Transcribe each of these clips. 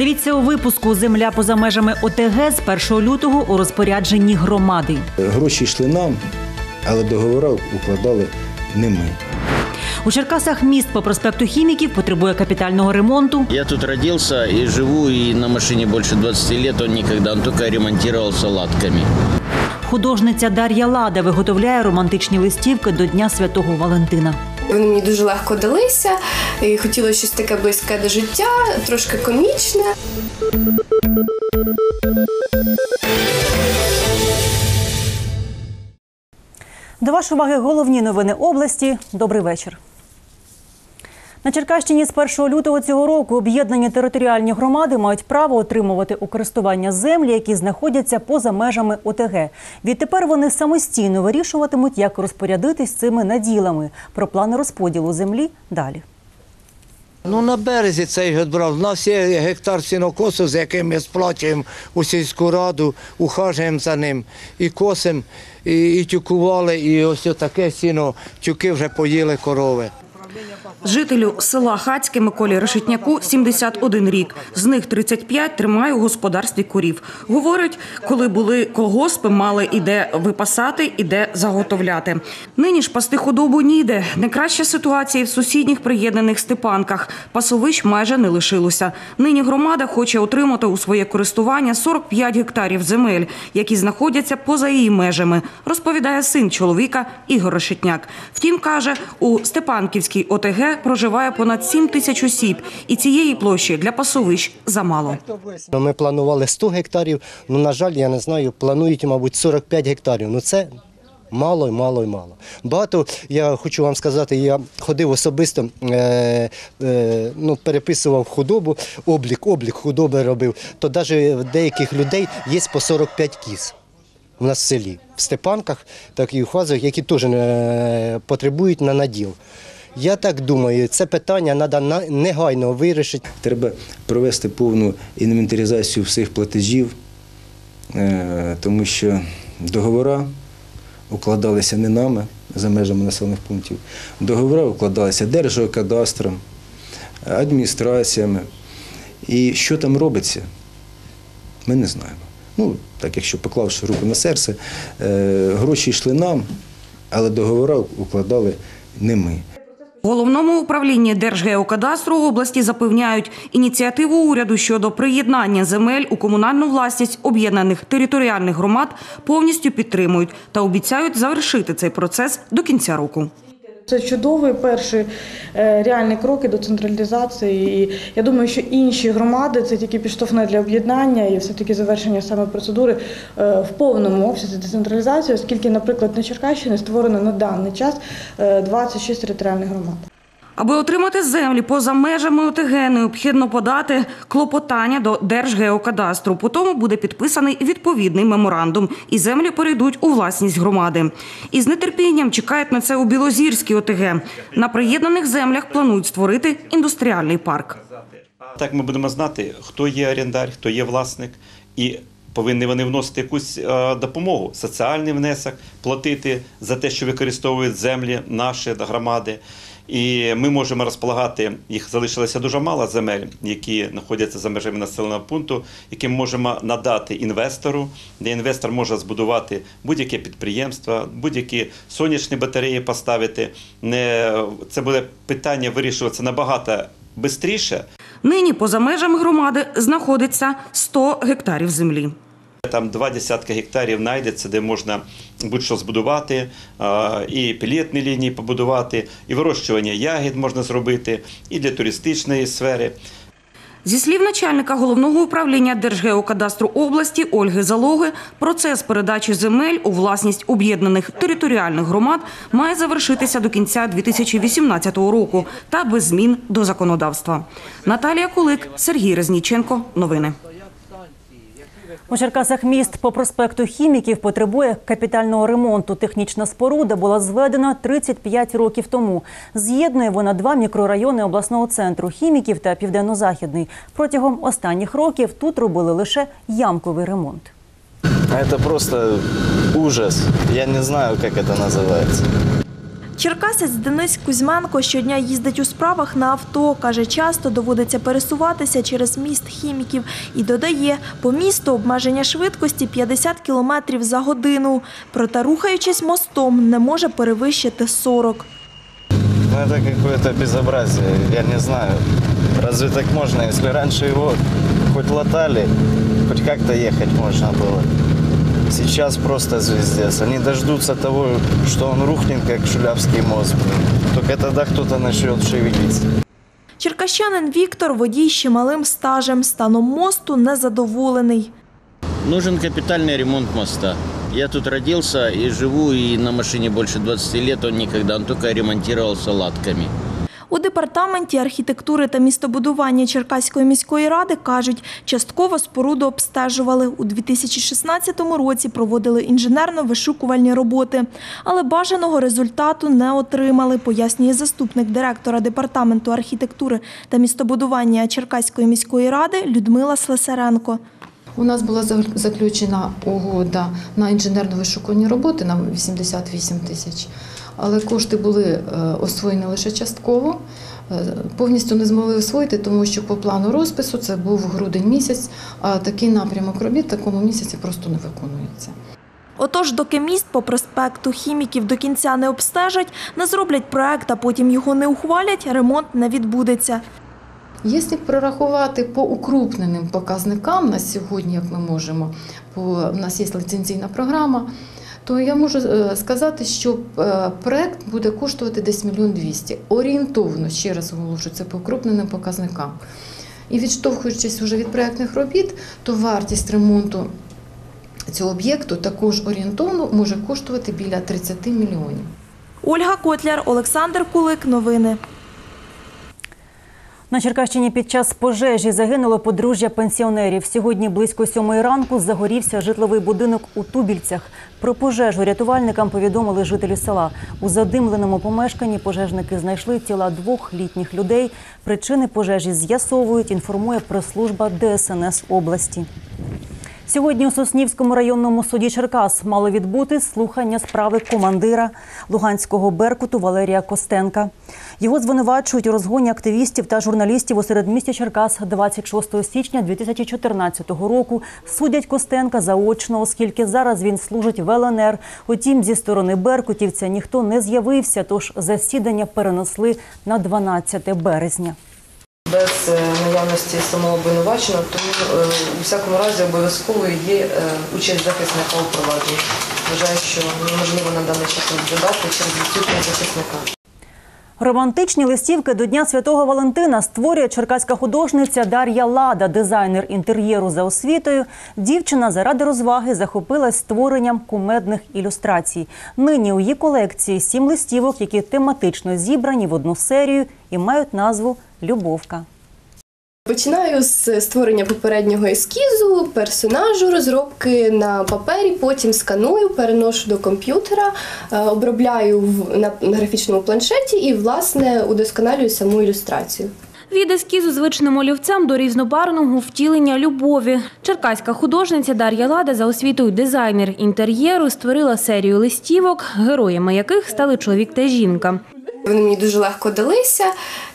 Дивіться у випуску Земля поза межами ОТГ з 1 лютого у розпорядженні громади. Гроші йшли нам, але договори укладали не ми. У Черкасах міст по проспекту Хіміків потребує капітального ремонту. Я тут родился и живу, и на машине больше 20 лет он никогда, он только ремонтировался латками. Художниця Дар'я Лада виготовляє романтичні листівки до Дня Святого Валентина. Вони мені дуже легко далися, і хотілося щось таке близьке до життя, трошки комічне. До вашої уваги головні новини області. Добрий вечір. На Черкащині з 1 лютого цього року об'єднані територіальні громади мають право отримувати у користування землі, які знаходяться поза межами ОТГ. Відтепер вони самостійно вирішуватимуть, як розпорядитись цими наділами. Про плани розподілу землі далі. Ну, на березі цей год брав. У нас є гектар сінокосу, з яким ми сплачуємо у сільську раду, ухажуємо за ним і косимо, і, і тюкували, і ось таке сіно, тюки вже поїли корови. Жителю села Хацьке Миколі Решетняку 71 рік. З них 35 тримає у господарстві курів. Говорить, коли були колгоспи, мали іде випасати, іде заготовляти. Нині ж пасти худобу ніде. Не краща ситуація і в сусідніх приєднаних степанках. Пасовищ майже не лишилося. Нині громада хоче отримати у своє користування 45 гектарів земель, які знаходяться поза її межами, розповідає син чоловіка Ігор Решетняк. Втім, каже, у Степанківській ОТГ проживає понад 7 тисяч осіб, і цієї площі для пасовищ замало. Ми планували 100 гектарів, ну, на жаль, я не знаю, планують, мабуть, 45 гектарів. Ну це мало і мало і мало. Багато, я хочу вам сказати, я ходив особисто, е, е, ну, переписував худобу, облік, облік худоби робив, то навіть в деяких людей є по 45 кіз. У нас в селі, в Степанках, так і в Хазах, які теж е, потребують на наділ. Я так думаю, це питання треба негайно вирішити. Треба провести повну інвентаризацію всіх платежів, е, тому що договори укладалися не нами за межами населених пунктів. Договори укладалися Держгеокадастром, адміністраціями. І що там робиться, ми не знаємо. Ну, так якщо поклавши руку на серце, е, гроші йшли нам, але договори укладали не ми. Головному управлінні Держгеокадастру області запевняють, ініціативу уряду щодо приєднання земель у комунальну власність об'єднаних територіальних громад повністю підтримують та обіцяють завершити цей процес до кінця року. Це чудовий перші реальний реальні кроки до централізації. І я думаю, що інші громади це тільки підштовхне для об'єднання і все-таки завершення саме процедури е, в повному обсязі децентралізації, оскільки, наприклад, на Черкащині створено на даний час е, 26 територіальних громад. Аби отримати землі поза межами ОТГ, необхідно подати клопотання до Держгеокадастру. По тому буде підписаний відповідний меморандум, і землі перейдуть у власність громади. І з нетерпінням чекають на це у Білозірській ОТГ. На приєднаних землях планують створити індустріальний парк. Так ми будемо знати, хто є орендар, хто є власник, і повинні вони вносити якусь е, допомогу, соціальний внесок, платити за те, що використовують землі наші громади. І ми можемо розполагати, їх залишилося дуже мало земель, які знаходяться за межами населеного пункту, які ми можемо надати інвестору, де інвестор може збудувати будь-яке підприємство, будь-які сонячні батареї поставити. Це буде питання вирішуватися набагато швидше. Нині поза межами громади знаходиться 100 гектарів землі. Там два десятки гектарів знайдеться, де можна будь-що збудувати, і пілетні лінії побудувати, і вирощування ягід можна зробити, і для туристичної сфери. Зі слів начальника головного управління Держгеокадастру області Ольги Залоги, процес передачі земель у власність об'єднаних територіальних громад має завершитися до кінця 2018 року та без змін до законодавства. Наталія Кулик, Сергій Резніченко. Новини. У Черкасах міст по проспекту Хіміків потребує капітального ремонту. Технічна споруда була зведена 35 років тому. З'єднує вона два мікрорайони обласного центру Хіміків та Південно-Західний. Протягом останніх років тут робили лише ямковий ремонт. Это просто ужас. Я не знаю, как это называется. Черкасець Денис Кузьменко щодня їздить у справах на авто. Каже, часто доводиться пересуватися через міст хіміків і додає, по місту обмеження швидкості 50 км за годину. Проте, рухаючись мостом, не може перевищити 40. Ну, это какое-то безобразие, я не знаю. Разве так можно, если раньше его хоть латали, хоть как-то ехать можно было. Сейчас просто звездец. Они дождутся того, что он рухнет, как Шулявский блин. Только тогда кто-то начнет шевелиться. Черкащанин Віктор, водій з чималим стажем, станом мосту незадоволений. Нужен капитальный ремонт моста. Я тут родился и живу, и на машине больше 20 лет он никогда, он только ремонтировался латками. У департаменті архітектури та містобудування Черкаської міської ради кажуть, частково споруду обстежували. У 2016 році проводили інженерно-вишукувальні роботи, але бажаного результату не отримали, пояснює заступник директора департаменту архітектури та містобудування Черкаської міської ради Людмила Слесаренко. У нас була заключена угода на інженерно-вишукувальні роботи на 88 тисяч, але кошти були е, освоєні лише частково. Е, Повністю не змогли освоїти, тому що по плану розпису це був грудень місяць, а такий напрямок робіт в такому місяці просто не виконується. Отож, доки міст по проспекту хіміків до кінця не обстежать, не зроблять проект, а потім його не ухвалять, ремонт не відбудеться. Якщо прорахувати по укрупненим показникам на сьогодні, як ми можемо, бо в нас є ліцензійна програма, то я можу е, сказати, що е, проект буде коштувати десь мільйон двісті. Орієнтовно, ще раз оголошую, це по укрупненим показникам. І відштовхуючись вже від проектних робіт, то вартість ремонту цього об'єкту також орієнтовно може коштувати біля 30 мільйонів. Ольга Котляр, Олександр Кулик. Новини. На Черкащині під час пожежі загинуло подружжя пенсіонерів. Сьогодні близько сьомої ранку загорівся житловий будинок у Тубільцях. Про пожежу рятувальникам повідомили жителі села. У задимленому помешканні пожежники знайшли тіла двох літніх людей. Причини пожежі з'ясовують, інформує прес-служба ДСНС області. Сьогодні у Соснівському районному суді Черкас мало відбути слухання справи командира Луганського Беркуту Валерія Костенка. Його звинувачують у розгоні активістів та журналістів у середмісті Черкас 26 січня 2014 року. Судять Костенка заочно, оскільки зараз він служить в ЛНР. Утім, зі сторони беркутівця ніхто не з'явився, тож засідання перенесли на 12 березня. Без е, наявності самого обвинуваченого, тому е, у всякому разі обов'язковою є е, участь захисника у провадженні. Вважаю, що неможливо на даний час розглядати через відсутність захисника. Романтичні листівки до Дня Святого Валентина створює черкаська художниця Дар'я Лада, дизайнер інтер'єру за освітою. Дівчина заради розваги захопилась створенням кумедних ілюстрацій. Нині у її колекції сім листівок, які тематично зібрані в одну серію і мають назву Любовка. Починаю з створення попереднього ескізу, персонажу, розробки на папері, потім сканую, переношу до комп'ютера, е, обробляю в- на на графічному планшеті і, власне, удосконалюю саму ілюстрацію. Від ескізу звичним олівцем до різнобарвного втілення любові. Черкаська художниця Дар'я Лада за освітою дизайнер інтер'єру створила серію листівок, героями яких стали чоловік та жінка. Вони мені дуже легко далися,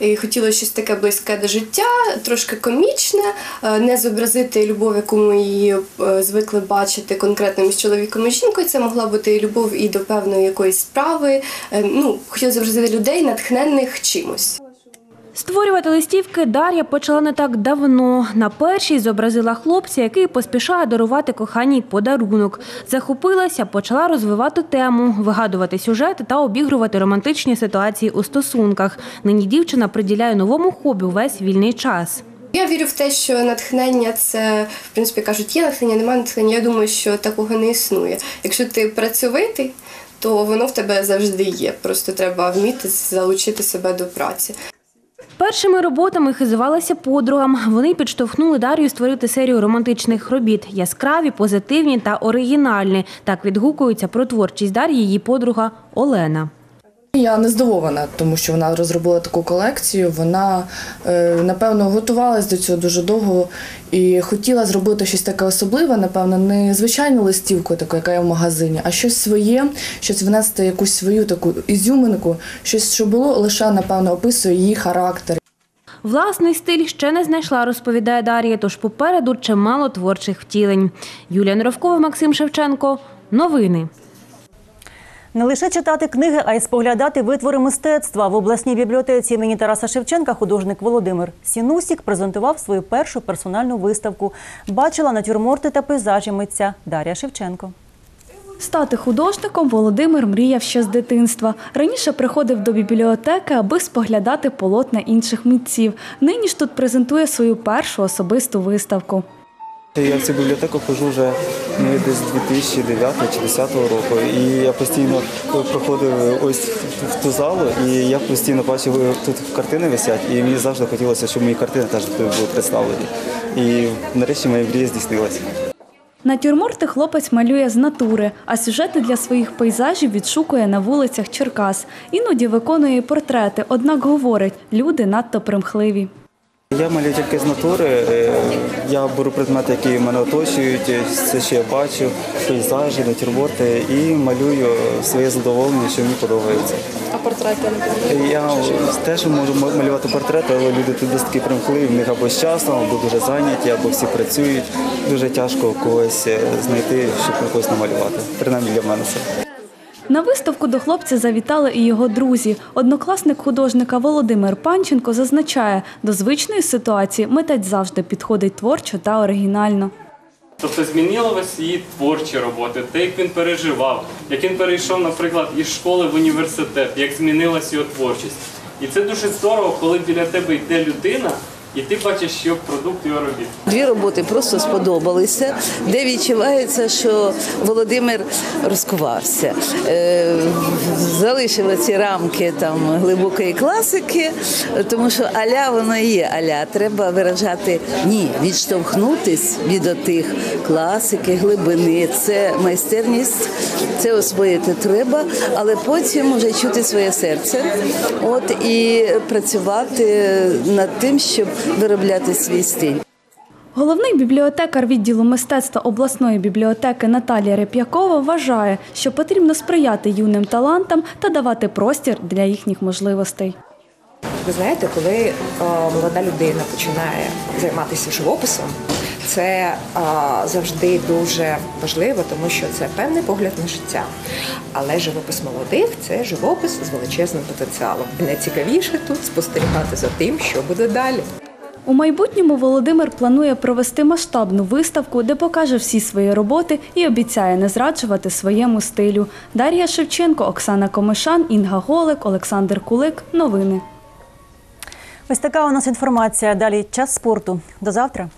і хотілося щось таке близьке до життя, трошки комічне, е, не зобразити любов, яку ми її е, звикли бачити конкретно між чоловіком і жінкою. Це могла бути і любов і до певної якоїсь справи. Е, Ну, хотіла зобразити людей, натхненних чимось. Створювати листівки Дар'я почала не так давно. На першій зобразила хлопця, який поспішає дарувати коханій подарунок. Захопилася, почала розвивати тему, вигадувати сюжети та обігрувати романтичні ситуації у стосунках. Нині дівчина приділяє новому хобі увесь вільний час. Я вірю в те, що натхнення це, в принципі, кажуть, є натхнення, немає натхнення. Я думаю, що такого не існує. Якщо ти працьовитий, то воно в тебе завжди є. Просто треба вміти залучити себе до праці. Першими роботами хизувалася подругам. Вони підштовхнули Дар'ю створити серію романтичних робіт. Яскраві, позитивні та оригінальні. Так відгукується про творчість Дар'ї її подруга Олена. Я не здивована, тому що вона розробила таку колекцію. Вона е, напевно готувалась до цього дуже довго і хотіла зробити щось таке особливе, напевно, не звичайну листівку, таку, яка є в магазині, а щось своє, щось внести якусь свою таку ізюминку, щось, що було лише напевно описує її характер. Власний стиль ще не знайшла, розповідає Дар'я, тож попереду чимало творчих втілень. Юлія Норовкова, Максим Шевченко. Новини. Не лише читати книги, а й споглядати витвори мистецтва. В обласній бібліотеці імені Тараса Шевченка художник Володимир Сінусік презентував свою першу персональну виставку. Бачила натюрморти та пейзажі митця Дар'я Шевченко. Стати художником Володимир мріяв ще з дитинства. Раніше приходив до бібліотеки, аби споглядати полотна інших митців. Нині ж тут презентує свою першу особисту виставку. Я в цю бібліотеку ходжу вже ну, десь з 2009 чи 2010 року. І я постійно проходив ось в ту залу, і я постійно бачив, тут картини висять, і мені завжди хотілося, щоб мої картини теж тут були представлені. І нарешті моя мрія здійснилася. Натюрморти хлопець малює з натури, а сюжети для своїх пейзажів відшукує на вулицях Черкас. Іноді виконує портрети, однак говорить, люди надто примхливі. Я малюю тільки з натури. Е, Я беру предмети, які мене оточують, е, все, що я бачу, пейзажі, натюрморти, і малюю своє задоволення, що мені подобається. А портрети Я теж можу малювати портрети, але люди тут досить примхливі, в них або з часом, або дуже зайняті, або всі працюють. Дуже тяжко когось е, знайти, щоб когось намалювати. Принаймні для мене це. На виставку до хлопця завітали і його друзі. Однокласник художника Володимир Панченко зазначає, до звичної ситуації митець завжди підходить творчо та оригінально. Тобто змінилися її творчі роботи, те, як він переживав, як він перейшов, наприклад, із школи в університет, як змінилася його творчість. І це дуже здорово, коли біля тебе йде людина, і ти бачиш його продукт його робіт. Дві роботи просто сподобалися, де відчувається, що Володимир розкувався. Е, залишили ці рамки там глибокої класики, тому що аля воно є аля. Треба виражати ні, відштовхнутись від отих класики, глибини. Це майстерність, це освоїти треба, але потім вже чути своє серце, от і працювати над тим, щоб виробляти свій стиль. Головний бібліотекар відділу мистецтва обласної бібліотеки Наталія Реп'якова вважає, що потрібно сприяти юним талантам та давати простір для їхніх можливостей. Ви знаєте, коли е, молода людина починає займатися живописом, це е, завжди дуже важливо, тому що це певний погляд на життя. Але живопис молодих це живопис з величезним потенціалом. І найцікавіше тут спостерігати за тим, що буде далі. У майбутньому Володимир планує провести масштабну виставку, де покаже всі свої роботи і обіцяє не зраджувати своєму стилю. Дар'я Шевченко, Оксана Комишан, Інга Голик, Олександр Кулик. Новини. Ось така у нас інформація. Далі час спорту. До завтра.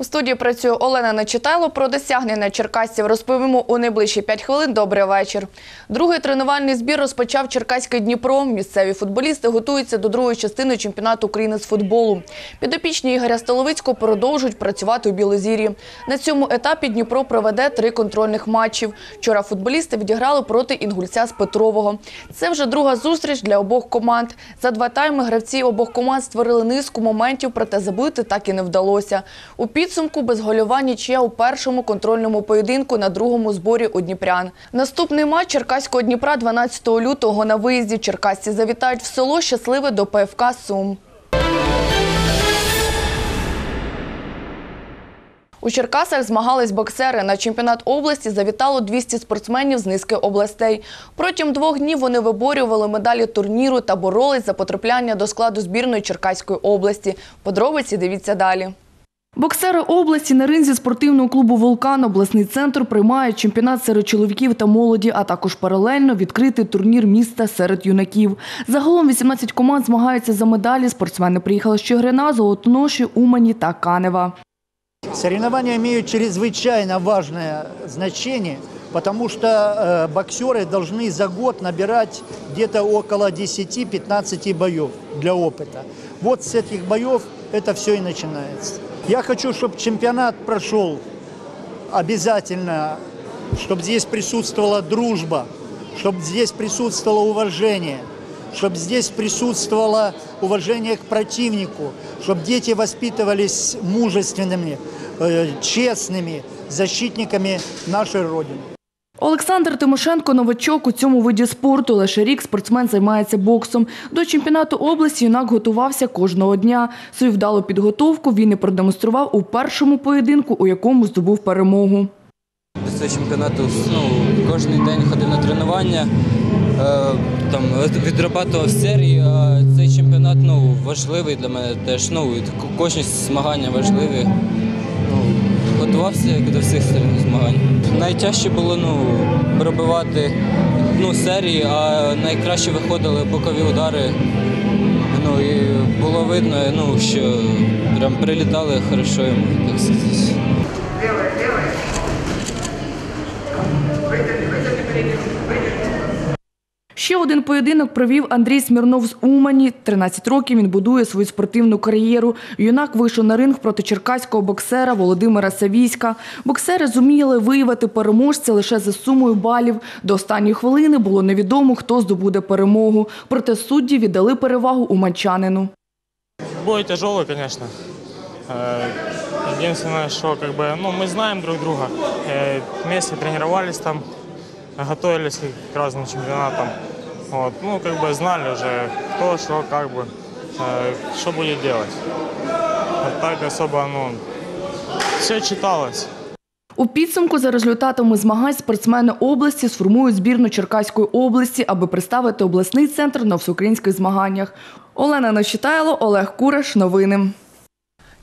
У студії працює Олена Нечитайло. Про досягнення черкасців розповімо у найближчі 5 хвилин. Добрий вечір. Другий тренувальний збір розпочав Черкаський Дніпро. Місцеві футболісти готуються до другої частини чемпіонату України з футболу. Підопічні Ігоря Столовицького продовжують працювати у Білозір'ї. На цьому етапі Дніпро проведе три контрольних матчів. Вчора футболісти відіграли проти інгульця з Петрового. Це вже друга зустріч для обох команд. За два тайми гравці обох команд створили низку моментів, проте забити так і не вдалося. У підсумку без голювання нічия у першому контрольному поєдинку на другому зборі у Дніпрян. Наступний матч Черкаського Дніпра 12 лютого на виїзді. Черкасці завітають в село щасливе до ПФК Сум. У Черкасах змагались боксери. На чемпіонат області завітало 200 спортсменів з низки областей. Протягом двох днів вони виборювали медалі турніру та боролись за потрапляння до складу збірної Черкаської області. Подробиці дивіться далі. Боксери області на ринзі спортивного клубу «Вулкан» обласний центр приймає чемпіонат серед чоловіків та молоді, а також паралельно відкритий турнір міста серед юнаків. Загалом 18 команд змагаються за медалі. Спортсмени приїхали з Чигирина, Золотоноші, Умані та Канева. Соревнования имеют чрезвычайно важное значение, потому что э, боксеры должны за год набирать где-то около 10-15 боев для опыта. Вот с этих боев это все и начинается. Я хочу, чтобы чемпионат прошел обязательно, чтобы здесь присутствовала дружба, чтобы здесь присутствовало уважение, чтобы здесь присутствовало уважение к противнику, чтобы дети воспитывались мужественными, э, честными защитниками нашей Родины. Олександр Тимошенко новачок у цьому виді спорту. Лише рік спортсмен займається боксом. До чемпіонату області юнак готувався кожного дня. Свою вдалу підготовку він і продемонстрував у першому поєдинку, у якому здобув перемогу. Цього чемпіонату ну, кожен день ходив на тренування, е, там, відрабатував серії. А цей чемпіонат ну, важливий для мене теж. Ну, кожні змагання важливі. Готувався як до всіх змагань. Найтяжче було ну, пробивати ну, серії, а найкраще виходили бокові удари. Ну, і було видно, ну, що прям прилітали хорошо йому, так сказати. Ще один поєдинок провів Андрій Смірнов з Умані. 13 років він будує свою спортивну кар'єру. Юнак вийшов на ринг проти черкаського боксера Володимира Савійська. Боксери зуміли виявити переможця лише за сумою балів. До останньої хвилини було невідомо, хто здобуде перемогу. Проте судді віддали перевагу уманчанину. Бой тяжелый, конечно. Э, Единственное, что как бы, ну, мы знаем друг друга. Э, Вместе тренировались там, готовились к разным чемпионатам. Вот. Ну, как бы знали уже, кто, что, как бы, э, что будет делать. А так особо, ну, все читалось. У підсумку за результатами змагань спортсмени області сформують збірну Черкаської області, аби представити обласний центр на всеукраїнських змаганнях. Олена Нещитайло, Олег Кураш. Новини.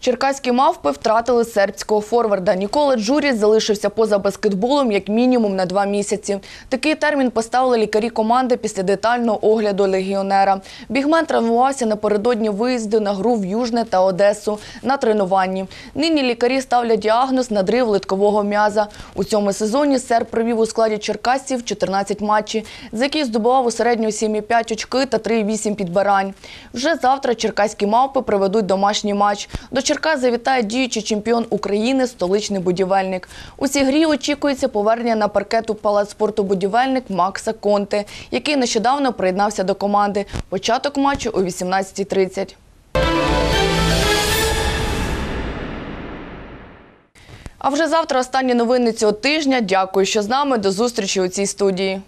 Черкаські мавпи втратили сербського форварда. Нікола Джуріч залишився поза баскетболом як мінімум на два місяці. Такий термін поставили лікарі команди після детального огляду легіонера. Бігмен травмувався напередодні виїзду на гру в Южне та Одесу на тренуванні. Нині лікарі ставлять діагноз надрив литкового м'яза. У цьому сезоні серб провів у складі черкасців 14 матчів, за які здобував у середньому 7,5 очки та 3,8 підбирань. Вже завтра черкаські мавпи проведуть домашній матч. До Черкас завітає діючий чемпіон України столичний будівельник. У цій грі очікується повернення на паркету палац спорту будівельник Макса Конте, який нещодавно приєднався до команди. Початок матчу о 18.30. А вже завтра останні новини цього тижня. Дякую, що з нами. До зустрічі у цій студії.